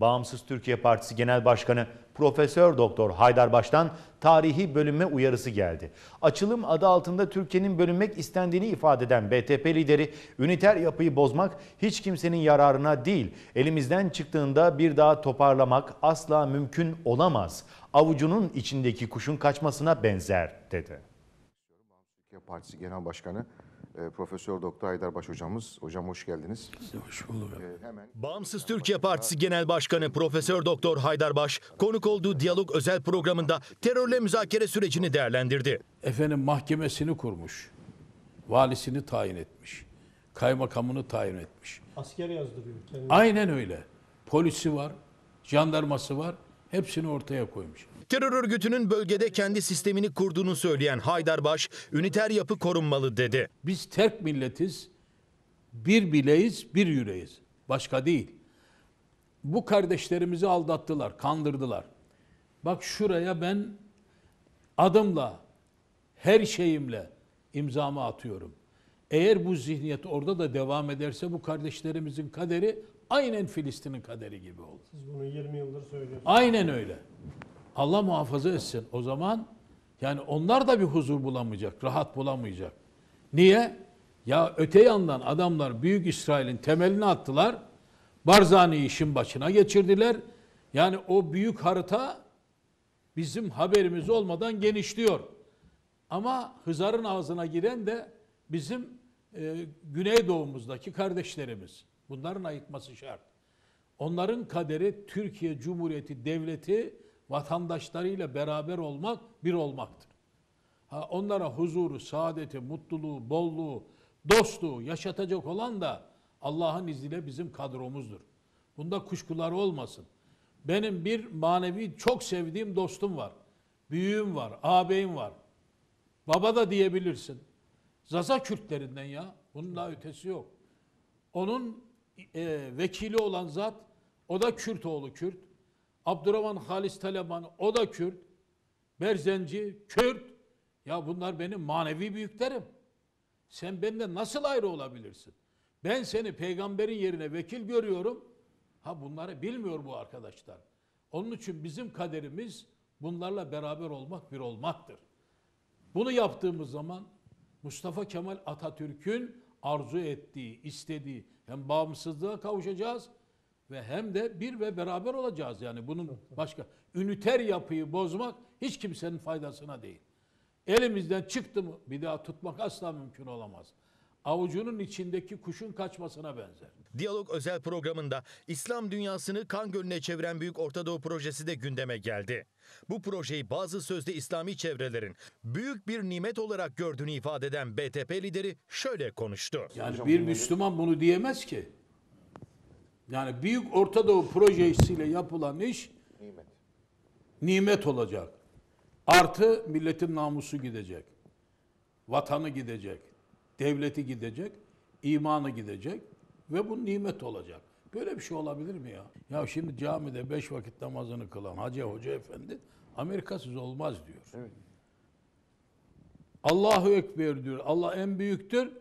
Bağımsız Türkiye Partisi Genel Başkanı Profesör Doktor Haydar Baş'tan tarihi bölünme uyarısı geldi. Açılım adı altında Türkiye'nin bölünmek istendiğini ifade eden BTP lideri üniter yapıyı bozmak hiç kimsenin yararına değil. Elimizden çıktığında bir daha toparlamak asla mümkün olamaz. Avucunun içindeki kuşun kaçmasına benzer dedi. Partisi Genel Başkanı e, Profesör Doktor Aydarbaş hocamız. Hocam hoş geldiniz. Hoş bulduk. E, hemen Bağımsız Türkiye Partisi Genel Başkanı Profesör Doktor Haydarbaş konuk olduğu Diyalog özel programında terörle müzakere sürecini değerlendirdi. Efendim mahkemesini kurmuş. Valisini tayin etmiş. Kaymakamını tayin etmiş. Asker yazdırıyor kendini. Aynen öyle. Polisi var, jandarması var. Hepsini ortaya koymuş. Terör örgütünün bölgede kendi sistemini kurduğunu söyleyen Haydarbaş, üniter yapı korunmalı dedi. Biz terk milletiz. Bir bileğiz, bir yüreğiz. Başka değil. Bu kardeşlerimizi aldattılar, kandırdılar. Bak şuraya ben adımla, her şeyimle imzamı atıyorum. Eğer bu zihniyet orada da devam ederse bu kardeşlerimizin kaderi aynen Filistin'in kaderi gibi olur. Siz bunu 20 yıldır söylüyorsunuz. Aynen öyle. Allah muhafaza etsin. O zaman yani onlar da bir huzur bulamayacak, rahat bulamayacak. Niye? Ya öte yandan adamlar Büyük İsrail'in temelini attılar. Barzani'yi işin başına geçirdiler. Yani o büyük harita bizim haberimiz olmadan genişliyor. Ama Hızar'ın ağzına giren de bizim e, güneydoğumuzdaki kardeşlerimiz. Bunların ayıkması şart. Onların kaderi Türkiye Cumhuriyeti Devleti vatandaşlarıyla beraber olmak, bir olmaktır. Ha, onlara huzuru, saadeti, mutluluğu, bolluğu, dostluğu yaşatacak olan da Allah'ın izniyle bizim kadromuzdur. Bunda kuşkuları olmasın. Benim bir manevi çok sevdiğim dostum var. Büyüğüm var, ağabeyim var. Baba da diyebilirsin. Zaza Kürtlerinden ya. Bunun daha ötesi yok. Onun e, vekili olan zat, o da Kürt oğlu Kürt. Abdurrahman Halis Taleban, o da Kürt. Berzenci, Kürt. Ya bunlar benim manevi büyüklerim. Sen benden nasıl ayrı olabilirsin? Ben seni peygamberin yerine vekil görüyorum. Ha bunları bilmiyor bu arkadaşlar. Onun için bizim kaderimiz bunlarla beraber olmak bir olmaktır. Bunu yaptığımız zaman Mustafa Kemal Atatürk'ün arzu ettiği, istediği hem bağımsızlığa kavuşacağız ve hem de bir ve beraber olacağız. Yani bunun başka üniter yapıyı bozmak hiç kimsenin faydasına değil. Elimizden çıktı mı bir daha tutmak asla mümkün olamaz. Avucunun içindeki kuşun kaçmasına benzer. Diyalog özel programında İslam dünyasını kan gölüne çeviren Büyük Ortadoğu projesi de gündeme geldi. Bu projeyi bazı sözde İslami çevrelerin büyük bir nimet olarak gördüğünü ifade eden BTP lideri şöyle konuştu. Yani bir Müslüman bunu diyemez ki. Yani Büyük Ortadoğu projesiyle yapılan iş nimet. nimet olacak. Artı milletin namusu gidecek. Vatanı gidecek. Devleti gidecek. imanı gidecek. Ve bu nimet olacak. Böyle bir şey olabilir mi ya? Ya şimdi camide beş vakit namazını kılan Hacı Hoca Efendi Amerikasız olmaz diyor. Evet. Allahu Ekber diyor. Allah en büyüktür.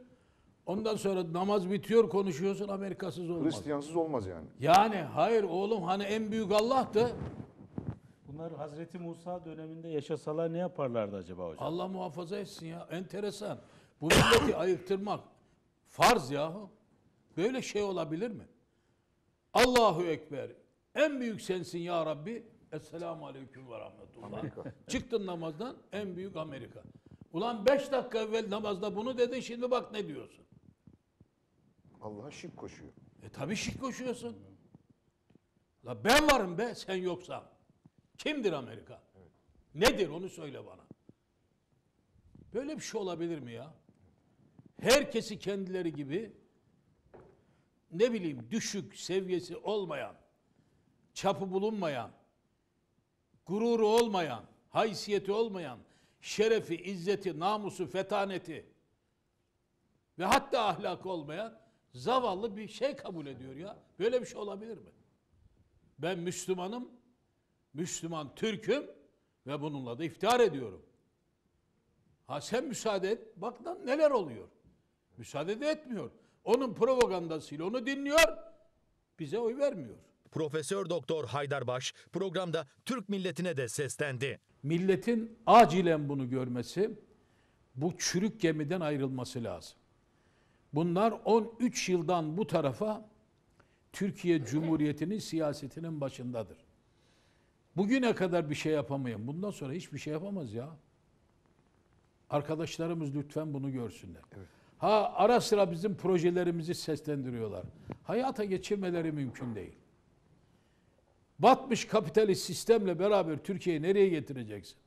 Ondan sonra namaz bitiyor konuşuyorsun Amerikasız olmaz. Hristiyansız olmaz yani. Yani hayır oğlum hani en büyük Allah'tı. Bunlar Hazreti Musa döneminde yaşasalar ne yaparlardı acaba hocam? Allah muhafaza etsin ya. Enteresan. Bu milleti ayıktırmak farz yahu. Böyle şey olabilir mi? Allahu Ekber. En büyük sensin ya Rabbi. Esselamu Aleyküm ve Rahmetullah. Amerika. Çıktın namazdan en büyük Amerika. Ulan beş dakika evvel namazda bunu dedin şimdi bak ne diyorsun. Allah'a şirk koşuyor. E tabi şirk koşuyorsun. La ben varım be sen yoksan. Kimdir Amerika? Nedir onu söyle bana. Böyle bir şey olabilir mi ya? Herkesi kendileri gibi ne bileyim düşük seviyesi olmayan, çapı bulunmayan, gururu olmayan, haysiyeti olmayan, şerefi, izzeti, namusu, fetaneti ve hatta ahlakı olmayan zavallı bir şey kabul ediyor ya. Böyle bir şey olabilir mi? Ben Müslümanım, Müslüman Türk'üm ve bununla da iftihar ediyorum. Ha sen müsaade et, bak lan neler oluyor. Müsaade de etmiyor. Onun propagandasıyla onu dinliyor, bize oy vermiyor. Profesör Doktor Haydarbaş programda Türk milletine de seslendi. Milletin acilen bunu görmesi, bu çürük gemiden ayrılması lazım. Bunlar 13 yıldan bu tarafa Türkiye Cumhuriyeti'nin siyasetinin başındadır. Bugüne kadar bir şey yapamayan, bundan sonra hiçbir şey yapamaz ya. Arkadaşlarımız lütfen bunu görsünler. Ha ara sıra bizim projelerimizi seslendiriyorlar. Hayata geçirmeleri mümkün değil. Batmış kapitalist sistemle beraber Türkiye'yi nereye getireceksin?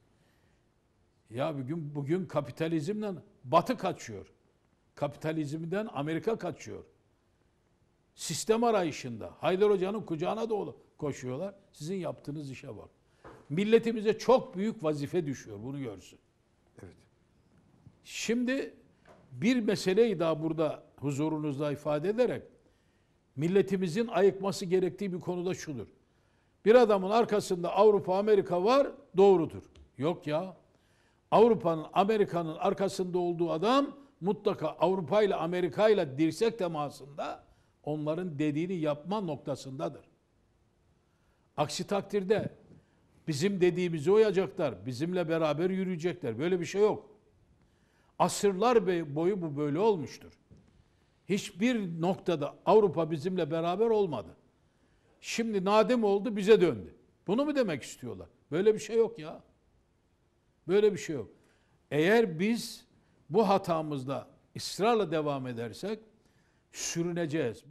Ya bugün bugün kapitalizmden Batı kaçıyor. Kapitalizmden Amerika kaçıyor. Sistem arayışında Haydar Hoca'nın kucağına doğru koşuyorlar. Sizin yaptığınız işe bak. Milletimize çok büyük vazife düşüyor. Bunu görsün. Evet. Şimdi bir meseleyi daha burada huzurunuzda ifade ederek milletimizin ayıkması gerektiği bir konuda şudur. Bir adamın arkasında Avrupa, Amerika var, doğrudur. Yok ya. Avrupa'nın, Amerika'nın arkasında olduğu adam mutlaka Avrupa ile Amerika ile dirsek temasında onların dediğini yapma noktasındadır. Aksi takdirde bizim dediğimizi uyacaklar, bizimle beraber yürüyecekler. Böyle bir şey yok. Asırlar boyu bu böyle olmuştur. Hiçbir noktada Avrupa bizimle beraber olmadı. Şimdi nadim oldu bize döndü. Bunu mu demek istiyorlar? Böyle bir şey yok ya. Böyle bir şey yok. Eğer biz bu hatamızda ısrarla devam edersek sürüneceğiz.